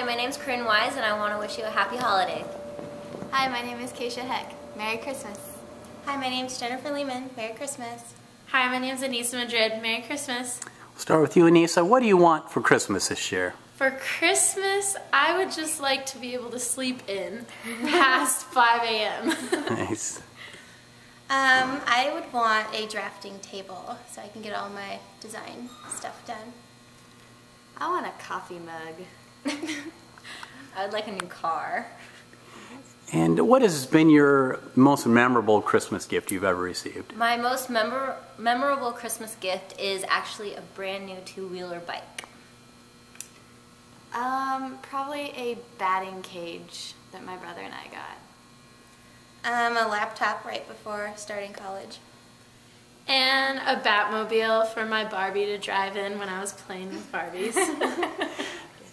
Hi, my name's Corrine Wise and I want to wish you a happy holiday. Hi, my name is Kaysha Heck. Merry Christmas. Hi, my name's Jennifer Lehman. Merry Christmas. Hi, my name's Anissa Madrid. Merry Christmas. We'll start with you, Anissa. What do you want for Christmas this year? For Christmas, I would just like to be able to sleep in past 5 a.m. Nice. Um, I would want a drafting table so I can get all my design stuff done. I want a coffee mug. I would like a new car. And what has been your most memorable Christmas gift you've ever received? My most memor memorable Christmas gift is actually a brand new two-wheeler bike. Um, probably a batting cage that my brother and I got. Um, a laptop right before starting college. and a Batmobile for my Barbie to drive in when I was playing with Barbies.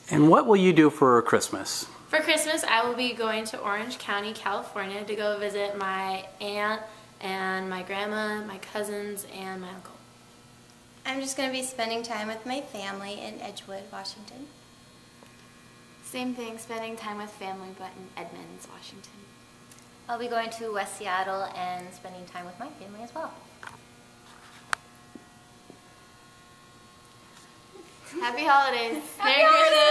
And what will you do for Christmas? For Christmas, I will be going to Orange County, California to go visit my aunt and my grandma, my cousins, and my uncle. I'm just going to be spending time with my family in Edgewood, Washington. Same thing, spending time with family, but in Edmonds, Washington. I'll be going to West Seattle and spending time with my family as well. Happy holidays. Merry Christmas!